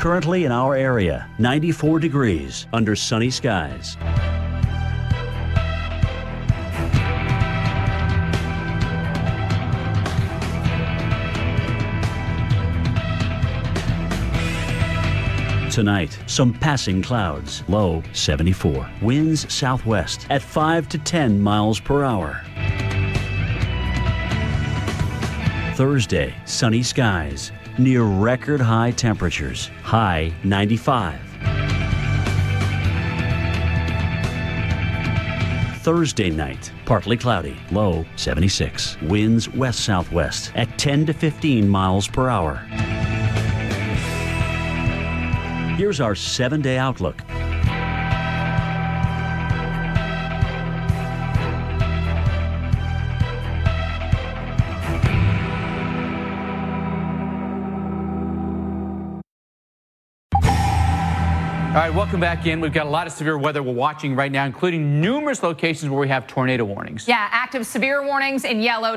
Currently in our area, 94 degrees under sunny skies. Tonight, some passing clouds, low 74. Winds southwest at 5 to 10 miles per hour. Thursday, sunny skies, near record high temperatures, high 95. Thursday night, partly cloudy, low 76. Winds west southwest at 10 to 15 miles per hour. Here's our seven day outlook. All right, welcome back in. We've got a lot of severe weather we're watching right now, including numerous locations where we have tornado warnings. Yeah, active severe warnings in yellow.